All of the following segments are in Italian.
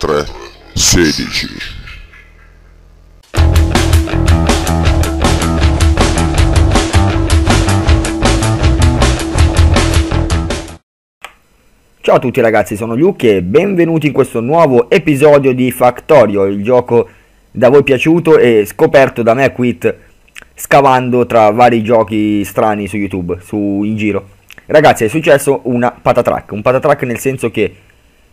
43 16 Ciao a tutti ragazzi, sono Luke e benvenuti in questo nuovo episodio di Factorio, il gioco da voi piaciuto e scoperto da me Quit scavando tra vari giochi strani su YouTube, su, in giro. Ragazzi è successo una patatrack, un patatrack nel senso che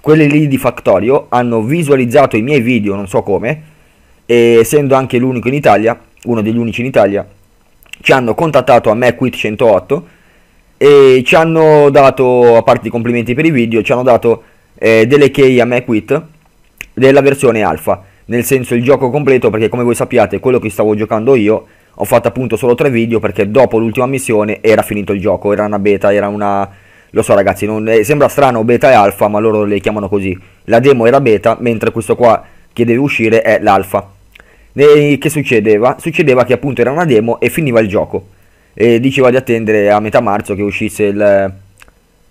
quelli lì di Factorio hanno visualizzato i miei video, non so come, e essendo anche l'unico in Italia, uno degli unici in Italia, ci hanno contattato a me Quit 108 e ci hanno dato, a parte i complimenti per i video, ci hanno dato eh, delle key a me Quit della versione alfa, nel senso il gioco completo perché come voi sappiate quello che stavo giocando io ho fatto appunto solo tre video perché dopo l'ultima missione era finito il gioco, era una beta, era una... Lo so ragazzi, non, eh, sembra strano beta e alfa, ma loro le chiamano così. La demo era beta, mentre questo qua che deve uscire è l'alfa. Che succedeva? Succedeva che appunto era una demo e finiva il gioco. E diceva di attendere a metà marzo che uscisse il...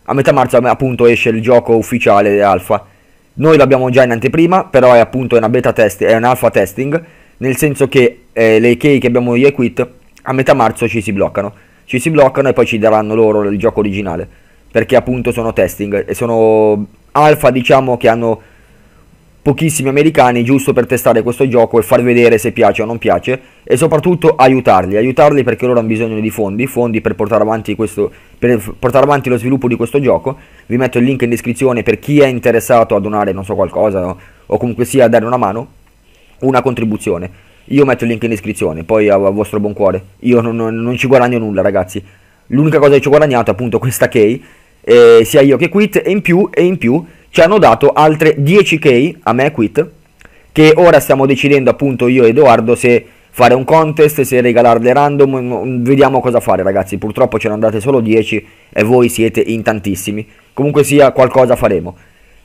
A metà marzo appunto esce il gioco ufficiale alfa. Noi l'abbiamo già in anteprima, però è appunto una beta test, è un alfa testing nel senso che eh, le key che abbiamo io e Quit a metà marzo ci si bloccano, ci si bloccano e poi ci daranno loro il gioco originale, perché appunto sono testing e sono alfa diciamo che hanno pochissimi americani giusto per testare questo gioco e far vedere se piace o non piace e soprattutto aiutarli, aiutarli perché loro hanno bisogno di fondi, fondi per portare avanti, questo, per portare avanti lo sviluppo di questo gioco, vi metto il link in descrizione per chi è interessato a donare non so qualcosa no? o comunque sia a dare una mano una contribuzione. Io metto il link in descrizione, poi a, a vostro buon cuore. Io non, non, non, ci guadagno nulla, ragazzi. L'unica cosa che ci ho guadagnato è appunto questa key, eh, sia io che Quit, e in più, e in più ci hanno dato altre 10 key a me Quit, che ora stiamo decidendo appunto io e Edoardo se fare un contest, se regalarle random, vediamo cosa fare ragazzi. Purtroppo ce ne andate solo 10 e voi siete in tantissimi. Comunque sia, qualcosa faremo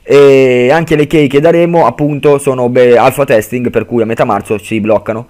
e anche le key che daremo appunto sono beh, alfa testing per cui a metà marzo si bloccano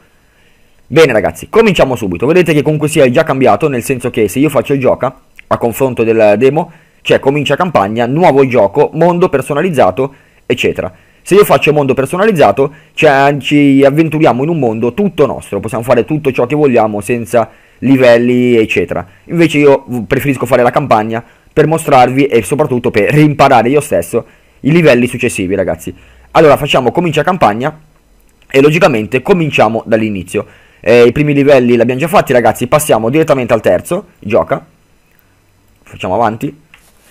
bene ragazzi cominciamo subito vedete che comunque sia già cambiato nel senso che se io faccio il gioca a confronto del demo cioè comincia campagna nuovo gioco mondo personalizzato eccetera se io faccio mondo personalizzato cioè, ci avventuriamo in un mondo tutto nostro possiamo fare tutto ciò che vogliamo senza livelli eccetera invece io preferisco fare la campagna per mostrarvi e soprattutto per rimparare io stesso i livelli successivi, ragazzi. Allora, facciamo comincia campagna e logicamente cominciamo dall'inizio. Eh, I primi livelli li abbiamo già fatti, ragazzi. Passiamo direttamente al terzo. Gioca. Facciamo avanti.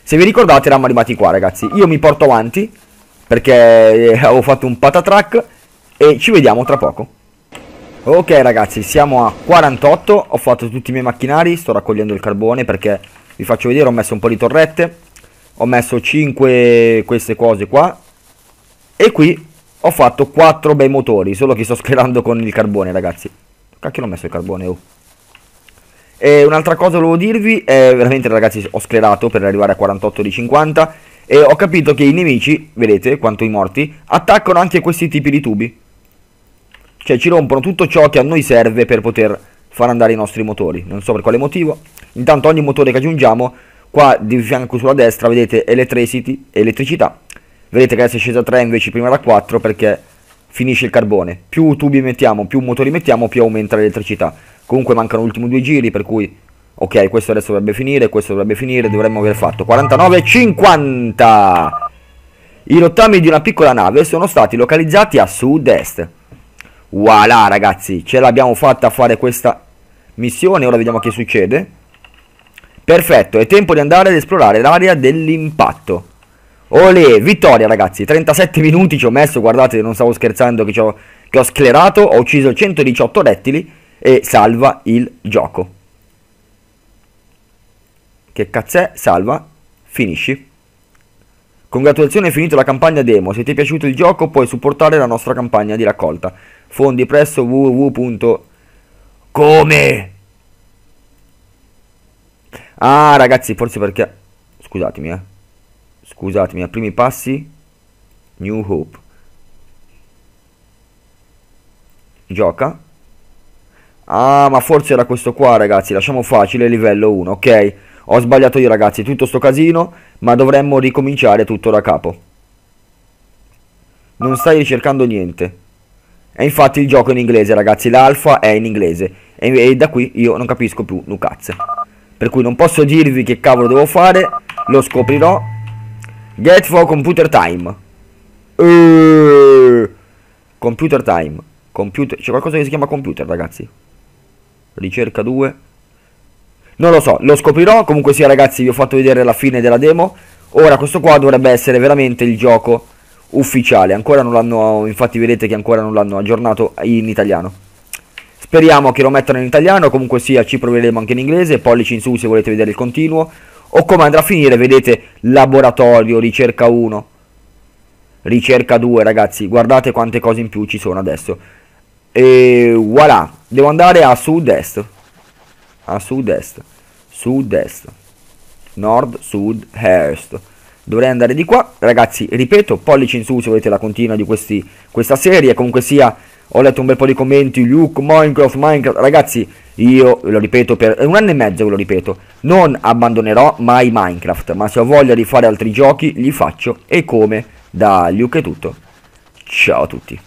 Se vi ricordate, eravamo arrivati qua, ragazzi. Io mi porto avanti perché eh, avevo fatto un patatrack e ci vediamo tra poco. Ok, ragazzi, siamo a 48. Ho fatto tutti i miei macchinari. Sto raccogliendo il carbone perché vi faccio vedere. Ho messo un po' di torrette ho messo 5 queste cose qua e qui ho fatto 4 bei motori, solo che sto sclerando con il carbone ragazzi. Cacchio l'ho messo il carbone, oh. E un'altra cosa volevo dirvi, è veramente ragazzi ho sclerato per arrivare a 48 di 50 e ho capito che i nemici, vedete quanto i morti, attaccano anche questi tipi di tubi. Cioè ci rompono tutto ciò che a noi serve per poter far andare i nostri motori, non so per quale motivo. Intanto ogni motore che aggiungiamo Qua di fianco sulla destra vedete electricity, elettricità. Vedete che adesso è scesa a 3 invece prima era 4 perché finisce il carbone. Più tubi mettiamo, più motori mettiamo, più aumenta l'elettricità. Comunque mancano gli ultimi due giri per cui... Ok, questo adesso dovrebbe finire, questo dovrebbe finire, dovremmo aver fatto 49,50! I rottami di una piccola nave sono stati localizzati a sud-est. Voilà ragazzi, ce l'abbiamo fatta a fare questa missione, ora vediamo che succede. Perfetto, è tempo di andare ad esplorare l'area dell'impatto. Olè, vittoria ragazzi, 37 minuti ci ho messo, guardate, non stavo scherzando che, ho, che ho sclerato, ho ucciso 118 rettili e salva il gioco. Che cazzè, salva, finisci. Congratulazioni, è finita la campagna demo. Se ti è piaciuto il gioco puoi supportare la nostra campagna di raccolta. Fondi presso www. Come? Ah, ragazzi, forse perché... Scusatemi, eh. Scusatemi, a primi passi... New Hope. Gioca. Ah, ma forse era questo qua, ragazzi. Lasciamo facile, livello 1, ok? Ho sbagliato io, ragazzi, tutto sto casino, ma dovremmo ricominciare tutto da capo. Non stai ricercando niente. E infatti il gioco è in inglese, ragazzi. L'alfa è in inglese. E, e, da qui io non capisco più un cazzo. Per cui non posso dirvi che cavolo devo fare. Lo scoprirò. Get for computer time. Uh, computer time. Computer. C'è qualcosa che si chiama computer, ragazzi. Ricerca 2. Non lo so, lo scoprirò. Comunque sia, ragazzi, vi ho fatto vedere la fine della demo. Ora questo qua dovrebbe essere veramente il gioco ufficiale. Ancora non l'hanno, infatti vedete che ancora non l'hanno aggiornato in italiano. Speriamo che lo mettano in italiano, comunque sia ci proveremo anche in inglese, pollici in su se volete vedere il continuo. O come andrà a finire, vedete, laboratorio, ricerca 1, ricerca 2 ragazzi, guardate quante cose in più ci sono adesso. E voilà, devo andare a sud-est, a sud-est, sud-est, nord, sud, est. Dovrei andare di qua. Ragazzi ripeto pollici in su se volete la continua di questi, questa serie. Comunque sia ho letto un bel po' di commenti. Luke Minecraft Minecraft. Ragazzi io lo ripeto per un anno e mezzo ve lo ripeto. Non abbandonerò mai Minecraft ma se ho voglia di fare altri giochi li faccio. E come? Da Luke è tutto. Ciao a tutti